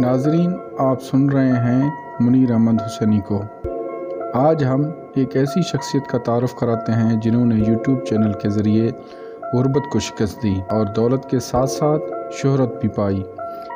नाजरीन, आप सुन रहे हैं मुनीर अहमद हुसैनी को। आज हम एक ऐसी शख्सियत का तारफ़ कराते हैं जिन्होंने यूट्यूब चैनल के ज़रिए गुरबत को शिकस्त दी और दौलत के साथ साथ शहरत भी पाई।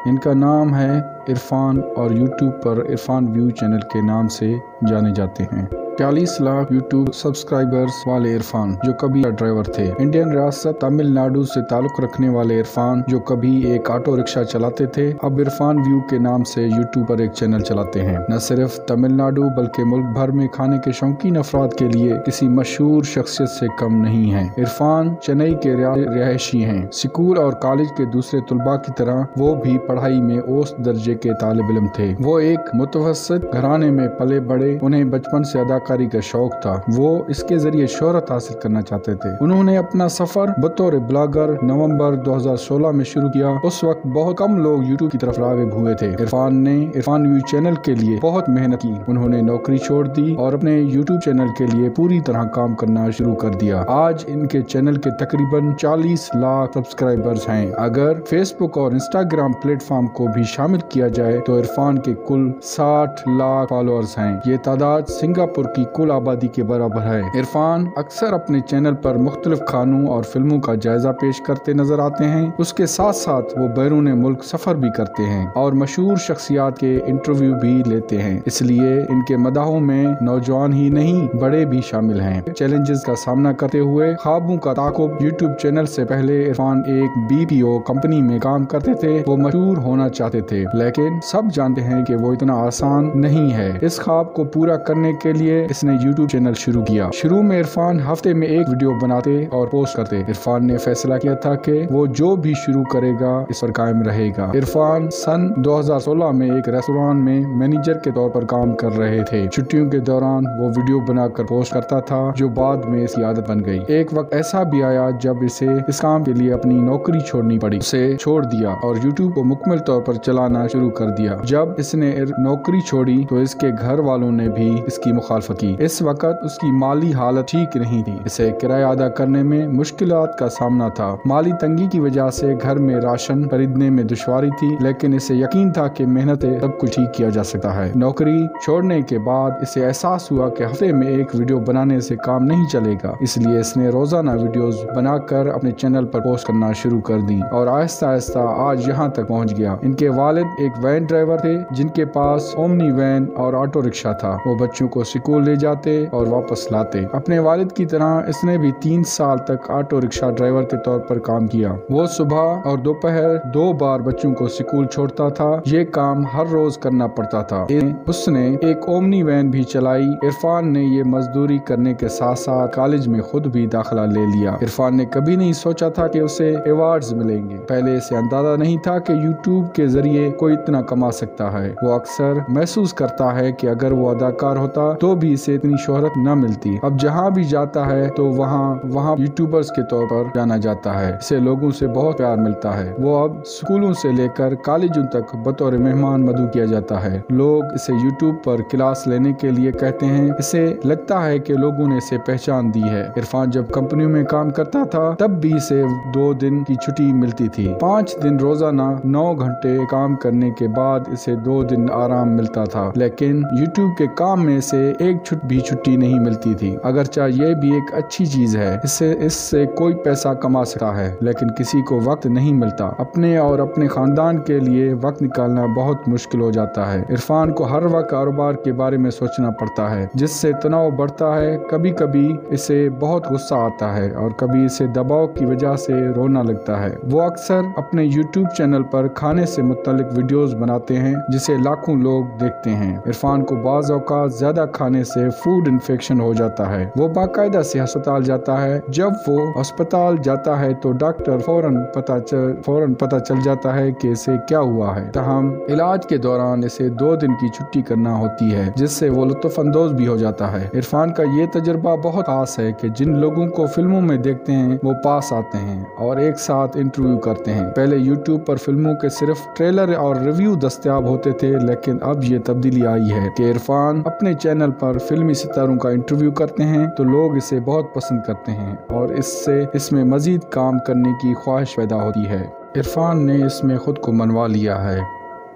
इनका नाम है इरफान और यूट्यूब पर इरफान व्यू चैनल के नाम से जाने जाते हैं। चालीस लाख यूट्यूब सब्सक्राइबर्स वाले इरफान, जो कभी ड्राइवर थे। इंडियन रियासत तमिलनाडु से ताल्लुक रखने वाले इरफान, जो कभी एक ऑटो रिक्शा चलाते थे, अब इरफान व्यू के नाम से यूट्यूब पर एक चैनल चलाते हैं। न सिर्फ़ तमिलनाडु, बल्कि मुल्क भर में खाने के शौकीन अफराद के लिए किसी मशहूर शख्सियत से कम नहीं है। इरफान चेन्नई के रिहायशी हैं। स्कूल और कॉलेज के दूसरे तलबा की तरह, वो भी पढ़ाई में औस्त दर्जे के तालब इलम थे। वो एक मुतवसत घराने में पले बड़े उन्हें बचपन से अदा अदाकारी का शौक था। वो इसके ज़रिए शोहरत हासिल करना चाहते थे। उन्होंने अपना सफ़र बतौर ब्लॉगर नवंबर 2016 में शुरू किया। उस वक्त बहुत कम लोग यूट्यूब की तरफ़ रागिब हुए थे। इरफान ने इरफान व्यू चैनल के लिए बहुत मेहनत की। उन्होंने नौकरी छोड़ दी और अपने यूट्यूब चैनल के लिए पूरी तरह काम करना शुरू कर दिया। आज इनके चैनल के तकरीबन 40 लाख सब्सक्राइबर्स हैं। अगर फेसबुक और इंस्टाग्राम प्लेटफॉर्म को भी शामिल किया जाए तो इरफान के कुल 60 लाख फॉलोअर्स हैं। ये तादाद सिंगापुर की कुल आबादी के बराबर है। इरफान अक्सर अपने चैनल पर मुख्तलिफ़ खानों और फ़िल्मों का जायजा पेश करते नज़र आते हैं। उसके साथ साथ वो बैरून मुल्क सफ़र भी करते हैं और मशहूर शख्सियात के इंटरव्यू भी लेते हैं। इसलिए इनके मदाहों में नौजवान ही नहीं, बड़े भी शामिल हैं। चैलेंजेस का सामना करते हुए ख्वाबों का ताकुब यूट्यूब चैनल से पहले इरफान एक बीपीओ कंपनी में काम करते थे, वो मशहूर होना चाहते थे। लेकिन सब जानते हैं कि वो इतना आसान नहीं है। इस ख्वाब को पूरा करने के लिए इसने यूट्यूब चैनल शुरू किया। शुरू में इरफान हफ़्ते में एक वीडियो बनाते और पोस्ट करते। इरफान ने फैसला किया था कि वो जो भी शुरू करेगा, इस पर कायम रहेगा। इरफान सन 2016 में एक रेस्टोरेंट में मैनेजर के तौर पर काम कर रहे थे। छुट्टियों के दौरान वो वीडियो बनाकर पोस्ट करता था, जो बाद में इसकी आदत बन गई। एक वक्त ऐसा भी आया जब इसे इस काम के लिए अपनी नौकरी छोड़नी पड़ी। उसे छोड़ दिया और यूट्यूब को मुकम्मल तौर पर चलाना शुरू कर दिया। जब इसने नौकरी छोड़ी तो इसके घर वालों ने भी इसकी मुखालफत की इस वक्त उसकी माली हालत ठीक नहीं थी। इसे किराया अदा करने में मुश्किल का सामना था। माली तंगी की वजह से घर में राशन खरीदने में दुश्वारी थी, लेकिन इसे यकीन था कि मेहनत सब कुछ ठीक किया जा सकता है। नौकरी छोड़ने के बाद इसे एहसास हुआ कि हफ़्ते में एक वीडियो बनाने से काम नहीं चलेगा। इसलिए इसने रोज़ाना वीडियोस बनाकर अपने चैनल पर पोस्ट करना शुरू कर दी और आहिस्ता आहिस्ता आज यहाँ तक पहुँच गया। इनके वालिद एक वैन ड्राइवर थे, जिनके पास ओमनी वैन और ऑटो रिक्शा था। वो बच्चों को स्कूल ले जाते और वापस लाते। अपने वालिद की तरह इसने भी तीन साल तक ऑटो रिक्शा ड्राइवर के तौर पर काम किया। वो सुबह और दोपहर दो बार बच्चों को स्कूल छोड़ता था। ये काम हर रोज करना पड़ता था। उसने एक ओमनी वैन भी चलाई। इरफान ने ये मजदूरी करने के साथ साथ कॉलेज में खुद भी दाखिला ले लिया। इरफान ने कभी नहीं सोचा था कि उसे अवार्ड मिलेंगे। पहले इसे अंदाज़ा नहीं था कि यूट्यूब के ज़रिए कोई इतना कमा सकता है। वो अक्सर महसूस करता है कि अगर वो अदाकार होता तो भी इसे इतनी शोहरत न मिलती। अब जहाँ भी जाता है तो वहाँ वहाँ यूट्यूबर्स के तौर पर जाना जाता है। इसे लोगों से बहुत प्यार मिलता है। वो अब स्कूलों से लेकर कॉलेजों तक बतौर मेहमान मधु किया जाता है। लोग इसे यूट्यूब पर क्लास लेने के लिए कहते हैं। इसे लगता है कि लोगों ने इसे पहचान दी है। इरफान जब कंपनियों में काम करता था, तब भी इसे दो दिन की छुट्टी मिलती थी। पाँच दिन रोज़ाना, नौ घंटे काम करने के बाद इसे दो दिन आराम मिलता था। लेकिन यूट्यूब के काम में से एक छुट भी छुट्टी नहीं मिलती थी। अगर चाहे ये भी एक अच्छी चीज़ है, इससे इससे कोई पैसा कमा सकता है, लेकिन किसी को वक्त नहीं मिलता। अपने और अपने खानदान के लिए वक्त निकालना बहुत मुश्किल हो जाता है। इरफान को हर वक्त कारोबार के बारे में सोचना पड़ता है, जिससे तनाव बढ़ता है। कभी कभी इसे बहुत गुस्सा आता है और कभी इसे दबाव की वजह से रोना लगता है। वो अक्सर अपने यूट्यूब चैनल पर खाने से मुतलिक वीडियोस बनाते हैं, जिसे लाखों लोग देखते हैं। इरफान को बाज ज़्यादा खाने से फ़ूड इन्फेक्शन हो जाता है। वो बाकायदा से अस्पताल जाता है। जब वो अस्पताल जाता है तो डॉक्टर फ़ौरन पता चल, फ़ौरन पता चल जाता है कि इसे क्या हुआ है। तहम इलाज के दौरान इसे दो दिन की छुट्टी करना होती है, जिससे वो लुत्फानंदोज भी हो जाता है। इरफान का ये तजर्बा बहुत खास है कि जिन लोगों को फ़िल्मों में देखते हैं, वो पास आते हैं और एक साथ इंटरव्यू करते हैं। पहले यूट्यूब पर फ़िल्मों के सिर्फ़ ट्रेलर और रिव्यू दस्तियाब होते थे, लेकिन अब ये तब्दीली आई है कि इरफान अपने चैनल पर फिल्मी सितारों का इंटरव्यू करते हैं तो लोग इसे बहुत पसंद करते हैं और इससे, इसमें मजीद काम करने की ख्वाहिश पैदा होती है। इरफान ने इसमें खुद को मनवा लिया है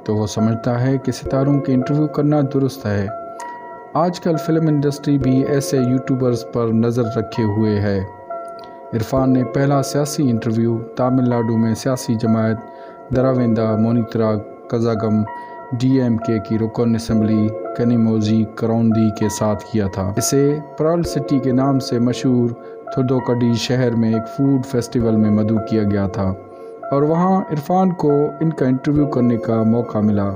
तो वो समझता है कि सितारों के इंटरव्यू करना दुरुस्त है। आजकल फ़िल्म इंडस्ट्री भी ऐसे यूट्यूबर्स पर नज़र रखे हुए है। इरफान ने पहला सियासी इंटरव्यू तमिलनाडु में सियासी जमायत, दरावेंदा, मोनितरा, कजागम डीएमके की रुकन असम्बली कनीमोजी करौंदी के साथ किया था। इसे प्रल सिटी के नाम से मशहूर थुदोकडी शहर में एक फ़ूड फेस्टिवल में मधु किया गया था। और वहाँ इरफान को इनका इंटरव्यू करने का मौका मिला।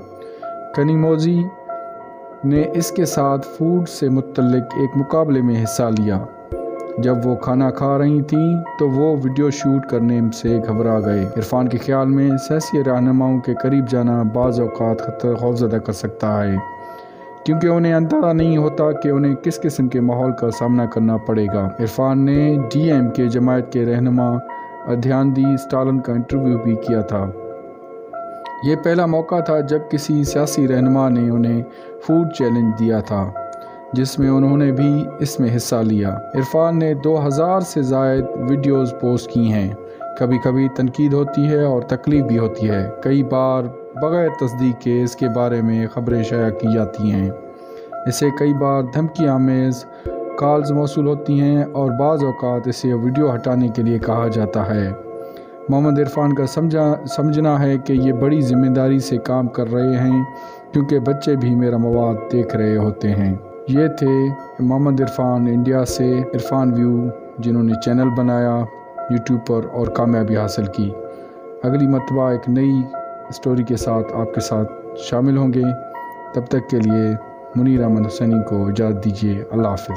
कनीमोजी ने इसके साथ फ़ूड से मुतलक एक मुकाबले में हिस्सा लिया। जब वो खाना खा रही थी तो वो वीडियो शूट करने से घबरा गए इरफान के ख्याल में सियासी रहनुमाओं के करीब जाना बाज़ अवत खतर खौफजदा कर सकता है, क्योंकि उन्हें अंदाज़ा नहीं होता कि उन्हें किस किस्म के माहौल का सामना करना पड़ेगा। इरफान ने डी एम के जमायत के रहनमा दी स्टालन का इंटरव्यू भी किया था। ये पहला मौका था जब किसी सियासी रहनमा ने उन्हें फ़ूड चैलेंज दिया था। जिसमें उन्होंने भी इसमें हिस्सा लिया। इरफान ने 2000 से जायद वीडियोस पोस्ट की हैं। कभी कभी तनकीद होती है और तकलीफ़ भी होती है। कई बार बग़ैर तस्दीक के इसके बारे में ख़बरें शाया की जाती हैं। इसे कई बार धमकी आमेज़ कॉल्स मौसू होती हैं और बाज़ अवत इसे वीडियो हटाने के लिए कहा जाता है। मोहम्मद इरफान का समझा, समझना है कि ये बड़ी ज़िम्मेदारी से काम कर रहे हैं, क्योंकि बच्चे भी मेरा मवाद देख रहे होते हैं। ये थे मोहम्मद इरफान इंडिया से इरफान व्यू, जिन्होंने चैनल बनाया यूट्यूब पर और कामयाबी हासिल की। अगली मतबा एक नई स्टोरी के साथ आपके साथ शामिल होंगे। तब तक के लिए मुनीर अहमद हुसैनी को इजाज़त दीजिए। अल्लाह हाफ़